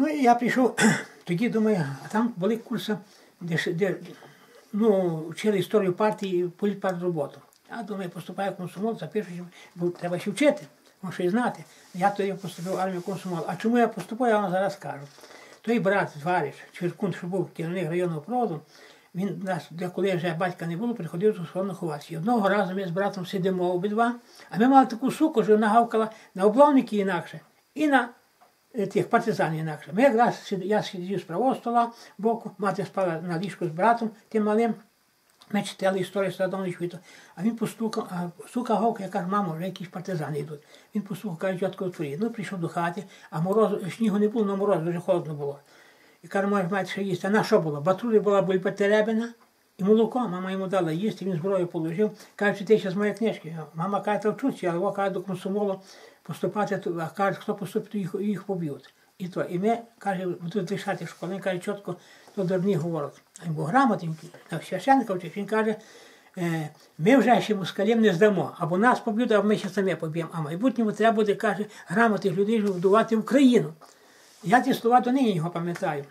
Ну і я прийшов, тоді думаю, там були курси, де, де ну, вчили історію партії, політпарт роботу. Я думаю, поступаю в комсомол, запишуся, бо треба ще вчити, може ще й знати. Я тоді поступив в армію комсомол. А чому я поступив, я вам зараз скажу. Той брат, товариш, Чвіркун, що був керівник районного проводу, він нас, коли вже батька не було, приходив до схорону ховатися. І одного разу ми з братом сидимо обидва, а ми мали таку суку, що вона гавкала на облавники інакше, і на тих партизанів інакше. Ми якраз я сидів з правого стола боку, мати спала на ліжку з братом, тим малим. Ми читали історію Страдовної світу, а він постукав, сука гавка, я кажу, мамо, вже якісь партизани йдуть. Він постукав, каже, тітко отворі. Ну, прийшов до хати, а мороз, снігу не було, але мороз дуже холодно було. І каже, може, мати що їсти. А на що було? Батрулі була бульба теребина і молоко. Мама йому дала їсти, він зброю положив. Каже, ти ще з моєї книжки. Мама каже, та вчуться, але вона каже, до комсомолу поступати, то- а каже, хто поступить, то їх, їх поб'ють. І то. І ми, каже, будуть лишати в школі. Він каже, чітко, то дурні говорять. А він був грамотненький, на священника вчив. Він каже, е, ми вже ще москалів не здамо, або нас поб'ють, або ми ще самі поб'ємо. А майбутньому треба буде, каже, грамотних людей будувати Україну. Я ті слова до нині його пам'ятаю.